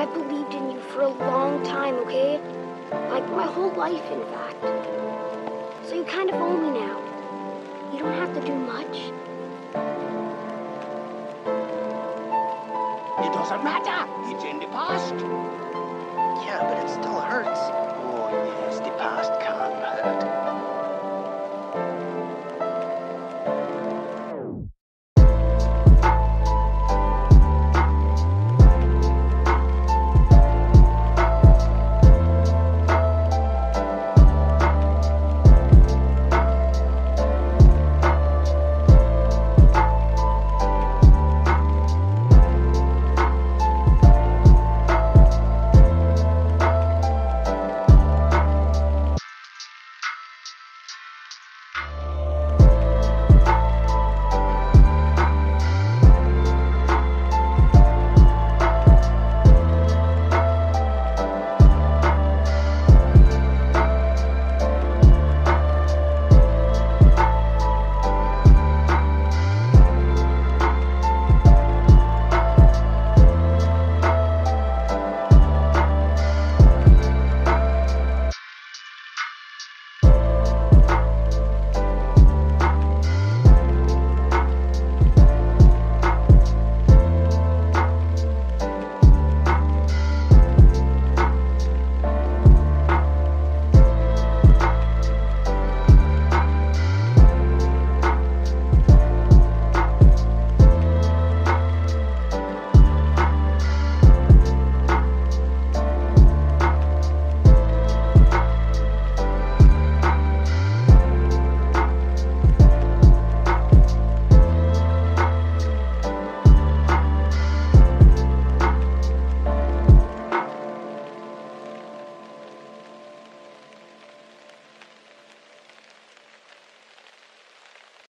I believed in you for a long time, okay? Like my whole life, in fact. So you kind of owe me now. You don't have to do much. It doesn't matter. It's in the past. Yeah, but it still hurts.